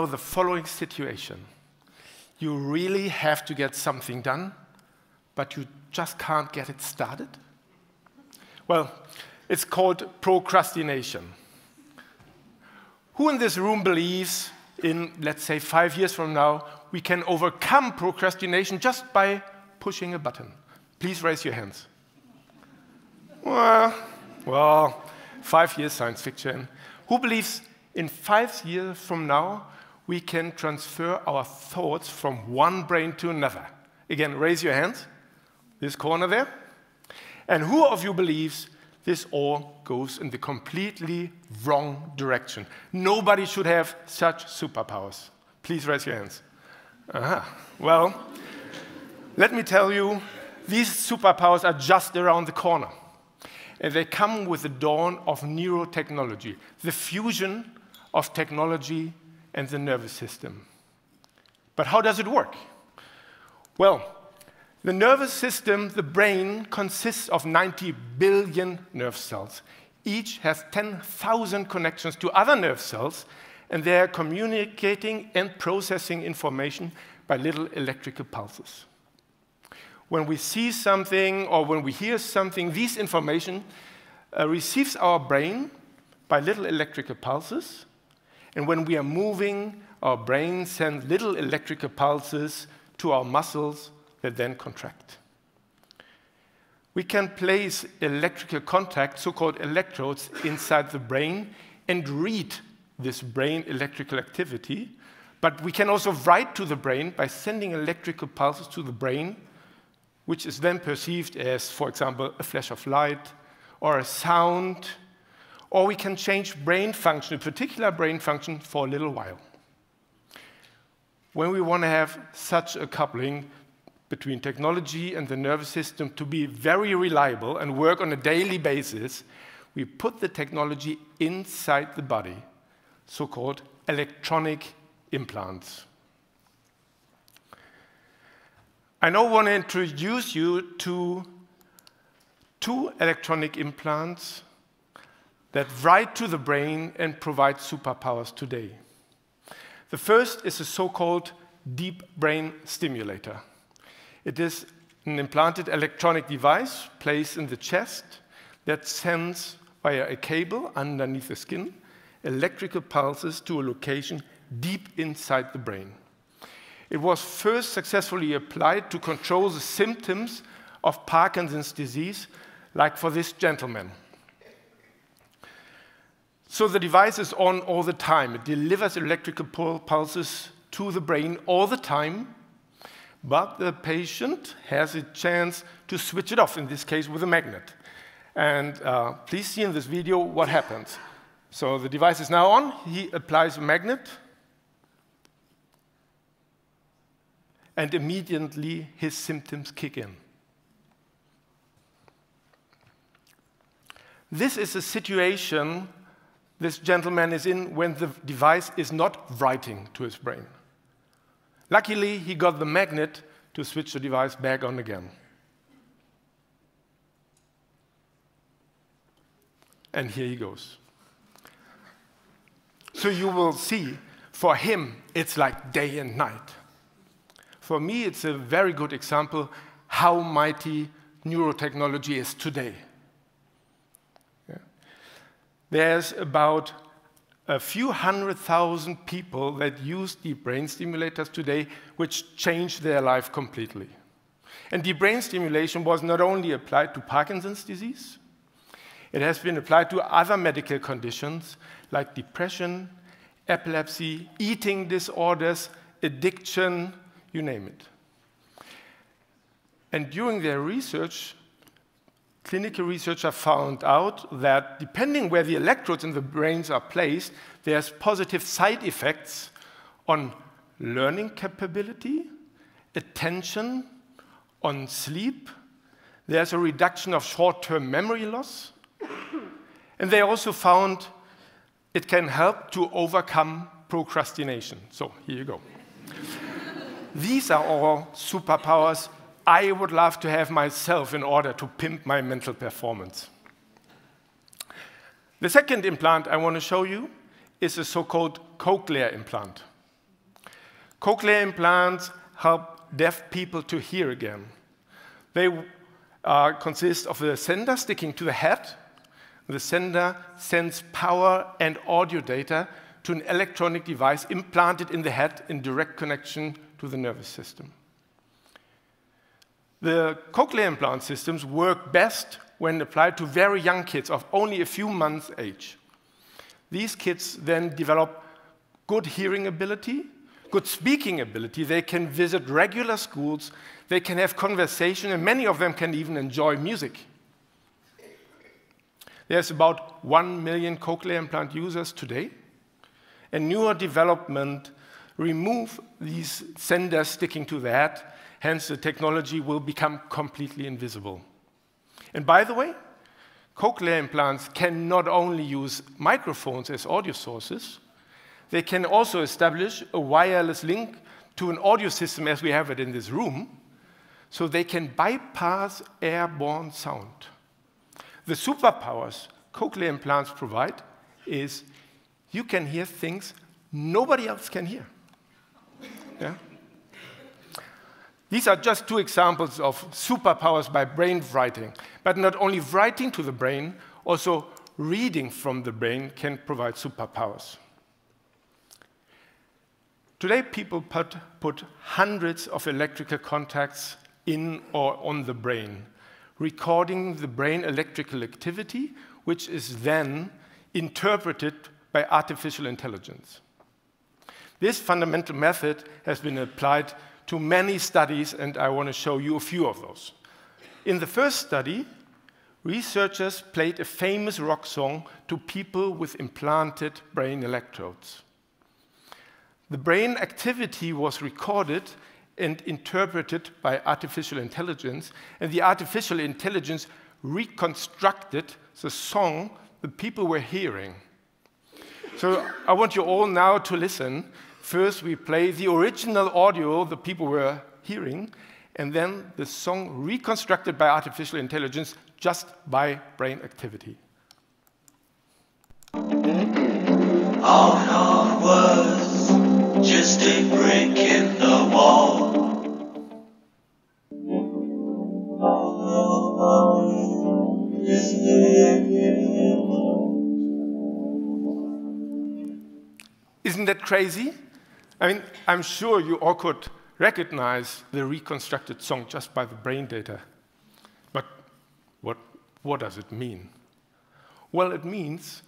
Know the following situation? You really have to get something done, but you just can't get it started? Well, it's called procrastination. Who in this room believes in, let's say, five years from now, we can overcome procrastination just by pushing a button? Please raise your hands. Well, well, five years science fiction. Who believes in five years from now we can transfer our thoughts from one brain to another? Again, raise your hands. This corner there. And who of you believes this all goes in the completely wrong direction? Nobody should have such superpowers. Please raise your hands. Aha. Well, let me tell you, these superpowers are just around the corner. And they come with the dawn of neurotechnology, the fusion of technology and the nervous system. But how does it work? Well, the nervous system, the brain, consists of 90 billion nerve cells. Each has 10,000 connections to other nerve cells, and they are communicating and processing information by little electrical pulses. When we see something or when we hear something, this information uh, receives our brain by little electrical pulses, and when we are moving, our brain sends little electrical pulses to our muscles that then contract. We can place electrical contact, so called electrodes, inside the brain and read this brain electrical activity. But we can also write to the brain by sending electrical pulses to the brain, which is then perceived as, for example, a flash of light or a sound. Or we can change brain function, a particular brain function, for a little while. When we want to have such a coupling, between technology and the nervous system to be very reliable and work on a daily basis, we put the technology inside the body, so called electronic implants. I now want to introduce you to two electronic implants that write to the brain and provide superpowers today. The first is a so called deep brain stimulator. It is an implanted electronic device placed in the chest that sends via a cable underneath the skin electrical pulses to a location deep inside the brain. It was first successfully applied to control the symptoms of Parkinson's disease, like for this gentleman. So the device is on all the time. It delivers electrical pulses to the brain all the time but the patient has a chance to switch it off, in this case with a magnet. And uh, please see in this video what happens. So the device is now on, he applies a magnet, and immediately his symptoms kick in. This is a situation this gentleman is in when the device is not writing to his brain. Luckily, he got the magnet to switch the device back on again. And here he goes. So you will see, for him, it's like day and night. For me, it's a very good example how mighty neurotechnology is today. There's about a few hundred thousand people that use deep brain stimulators today, which changed their life completely. And deep brain stimulation was not only applied to Parkinson's disease, it has been applied to other medical conditions like depression, epilepsy, eating disorders, addiction, you name it. And during their research, clinical researchers found out that depending where the electrodes in the brains are placed, there's positive side effects on learning capability, attention, on sleep. There's a reduction of short-term memory loss. and they also found it can help to overcome procrastination. So here you go. These are all superpowers I would love to have myself in order to pimp my mental performance. The second implant I want to show you is a so-called cochlear implant. Cochlear implants help deaf people to hear again. They uh, consist of a sender sticking to the head. The sender sends power and audio data to an electronic device implanted in the head in direct connection to the nervous system. The cochlear implant systems work best when applied to very young kids of only a few months age. These kids then develop good hearing ability, good speaking ability. They can visit regular schools, they can have conversation, and many of them can even enjoy music. There's about 1 million cochlear implant users today, and newer development remove these senders sticking to the head, hence the technology will become completely invisible. And by the way, cochlear implants can not only use microphones as audio sources, they can also establish a wireless link to an audio system as we have it in this room, so they can bypass airborne sound. The superpowers cochlear implants provide is you can hear things nobody else can hear. Yeah? These are just two examples of superpowers by brain writing. But not only writing to the brain, also reading from the brain can provide superpowers. Today, people put, put hundreds of electrical contacts in or on the brain, recording the brain electrical activity, which is then interpreted by artificial intelligence. This fundamental method has been applied to many studies, and I want to show you a few of those. In the first study, researchers played a famous rock song to people with implanted brain electrodes. The brain activity was recorded and interpreted by artificial intelligence, and the artificial intelligence reconstructed the song the people were hearing. So I want you all now to listen First, we play the original audio the people were hearing, and then the song reconstructed by artificial intelligence just by brain activity. All of was just a brick in the wall. Isn't that crazy? I mean, I'm sure you all could recognize the reconstructed song just by the brain data. But what, what does it mean? Well, it means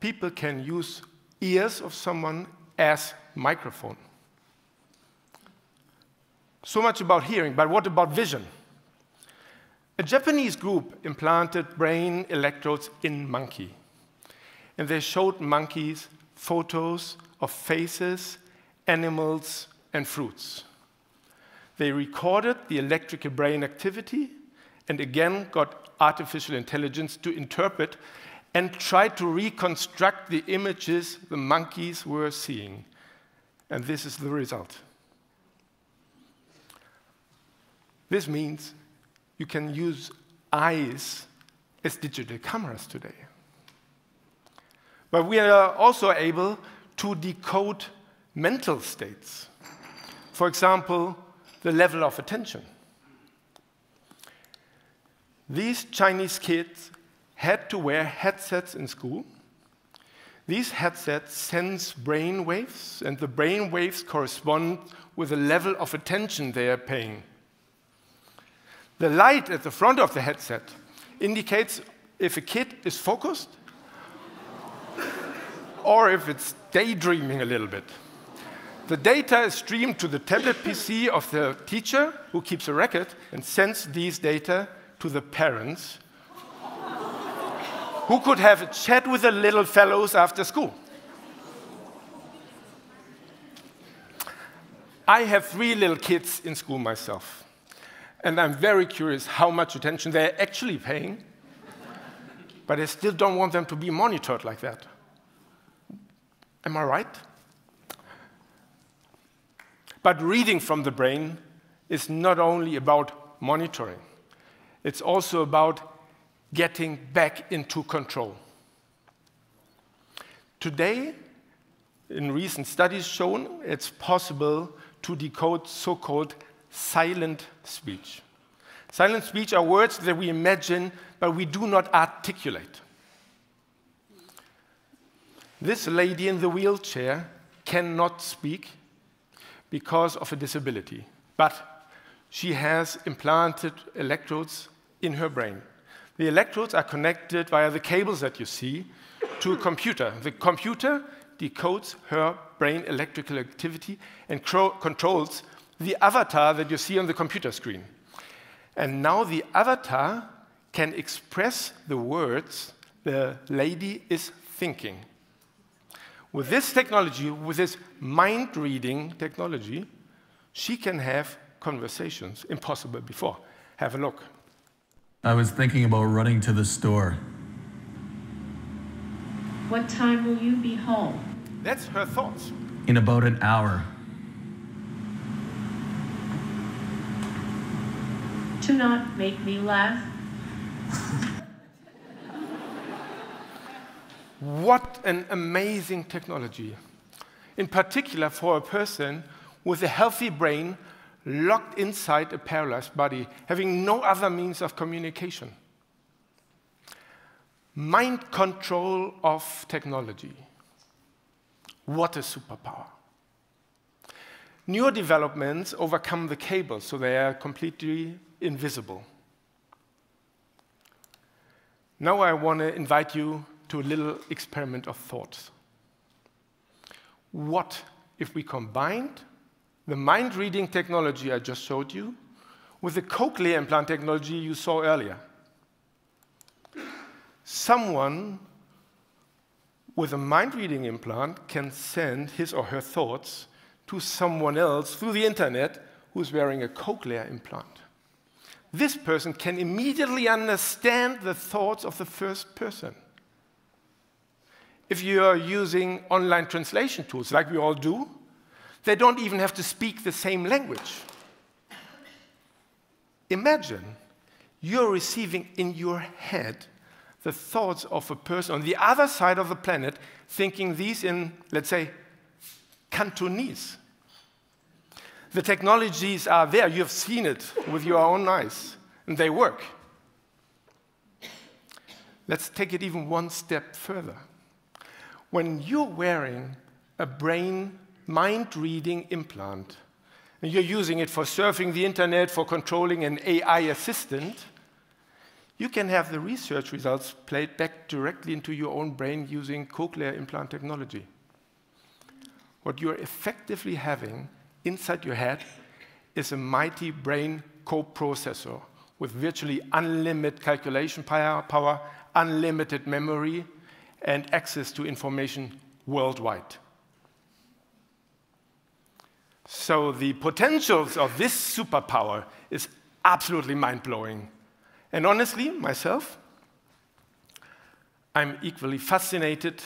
people can use ears of someone as microphone. So much about hearing, but what about vision? A Japanese group implanted brain electrodes in monkey. And they showed monkeys photos of faces animals, and fruits. They recorded the electrical brain activity and again got artificial intelligence to interpret and try to reconstruct the images the monkeys were seeing. And this is the result. This means you can use eyes as digital cameras today. But we are also able to decode mental states. For example, the level of attention. These Chinese kids had to wear headsets in school. These headsets sense brain waves, and the brain waves correspond with the level of attention they are paying. The light at the front of the headset indicates if a kid is focused or if it's daydreaming a little bit. The data is streamed to the tablet PC of the teacher, who keeps a record, and sends these data to the parents, who could have a chat with the little fellows after school. I have three little kids in school myself, and I'm very curious how much attention they're actually paying, but I still don't want them to be monitored like that. Am I right? But reading from the brain is not only about monitoring, it's also about getting back into control. Today, in recent studies shown it's possible to decode so called silent speech. Silent speech are words that we imagine, but we do not articulate. This lady in the wheelchair cannot speak because of a disability, but she has implanted electrodes in her brain. The electrodes are connected via the cables that you see to a computer. The computer decodes her brain electrical activity and controls the avatar that you see on the computer screen. And now the avatar can express the words the lady is thinking. With this technology, with this mind reading technology, she can have conversations impossible before. Have a look. I was thinking about running to the store. What time will you be home? That's her thoughts. In about an hour. Do not make me laugh. what an amazing technology. In particular, for a person with a healthy brain locked inside a paralyzed body, having no other means of communication. Mind control of technology. What a superpower. Newer developments overcome the cables, so they are completely invisible. Now I want to invite you to a little experiment of thoughts. What if we combined the mind reading technology I just showed you with the cochlear implant technology you saw earlier. Someone with a mind reading implant can send his or her thoughts to someone else through the internet who's wearing a cochlear implant. This person can immediately understand the thoughts of the first person. If you are using online translation tools like we all do, they don't even have to speak the same language. Imagine you're receiving in your head the thoughts of a person on the other side of the planet thinking these in, let's say, Cantonese. The technologies are there. You have seen it with your own eyes, and they work. Let's take it even one step further. When you're wearing a brain mind reading implant. And you're using it for surfing the internet, for controlling an AI assistant. You can have the research results played back directly into your own brain using cochlear implant technology. What you're effectively having inside your head is a mighty brain coprocessor with virtually unlimited calculation power, unlimited memory, and access to information worldwide. So the potentials of this superpower is absolutely mind-blowing. And honestly, myself, I'm equally fascinated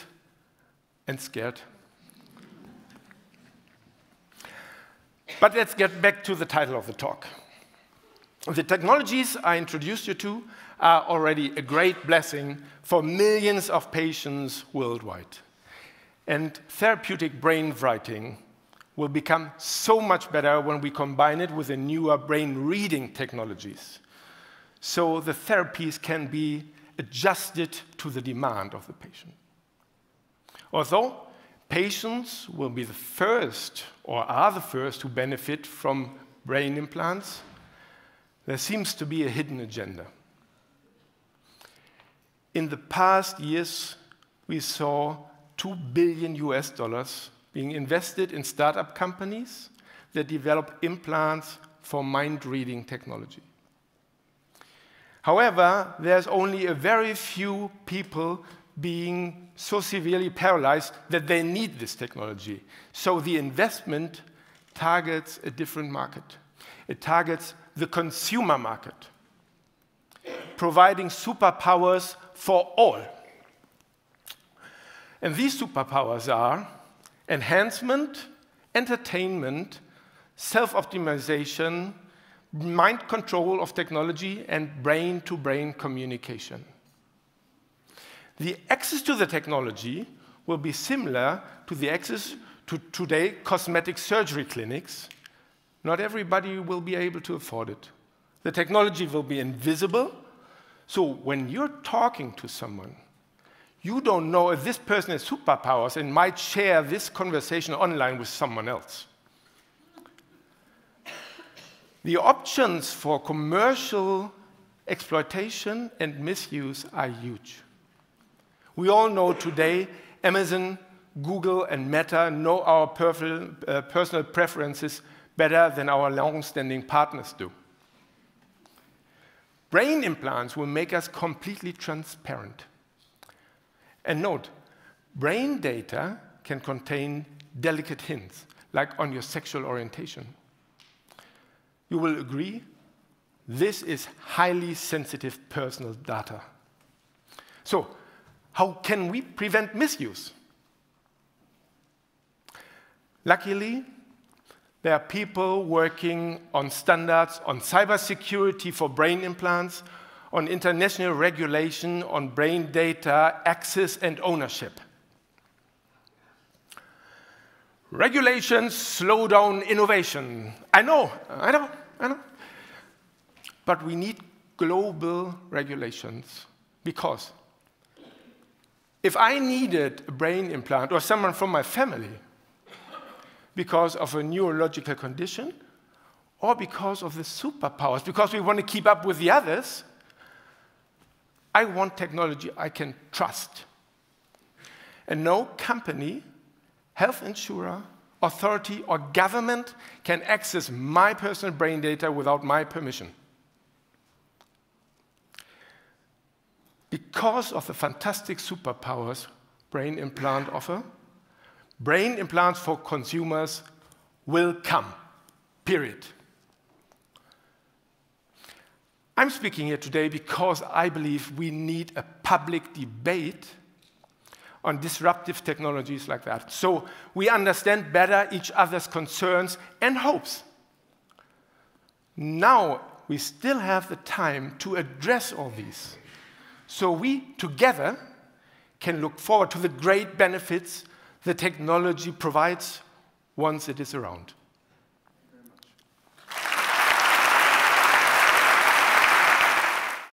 and scared. But let's get back to the title of the talk. The technologies I introduced you to are already a great blessing for millions of patients worldwide. And therapeutic brain writing will become so much better when we combine it with the newer brain reading technologies. So the therapies can be adjusted to the demand of the patient. Although patients will be the first or are the first to benefit from brain implants, there seems to be a hidden agenda. In the past years, we saw 2 billion US dollars being invested in startup companies that develop implants for mind reading technology. However, there's only a very few people being so severely paralyzed that they need this technology. So the investment targets a different market. It targets the consumer market, providing superpowers for all. And these superpowers are enhancement, entertainment, self optimization, mind control of technology, and brain to brain communication. The access to the technology will be similar to the access to today cosmetic surgery clinics, not everybody will be able to afford it. The technology will be invisible. So when you're talking to someone, you don't know if this person has superpowers and might share this conversation online with someone else. The options for commercial exploitation and misuse are huge. We all know today Amazon, Google, and Meta know our uh, personal preferences better than our long-standing partners do. Brain implants will make us completely transparent. And note, brain data can contain delicate hints, like on your sexual orientation. You will agree, this is highly sensitive personal data. So, how can we prevent misuse? Luckily, there are people working on standards on cybersecurity for brain implants, on international regulation on brain data access and ownership. Regulations slow down innovation. I know, I know, I know. But we need global regulations because if I needed a brain implant or someone from my family because of a neurological condition or because of the superpowers, because we want to keep up with the others, I want technology I can trust. And no company, health insurer, authority, or government can access my personal brain data without my permission. Because of the fantastic superpowers brain implant offer, brain implants for consumers will come, period. I'm speaking here today because I believe we need a public debate on disruptive technologies like that. So we understand better each other's concerns and hopes. Now we still have the time to address all these. So we together can look forward to the great benefits the technology provides once it is around.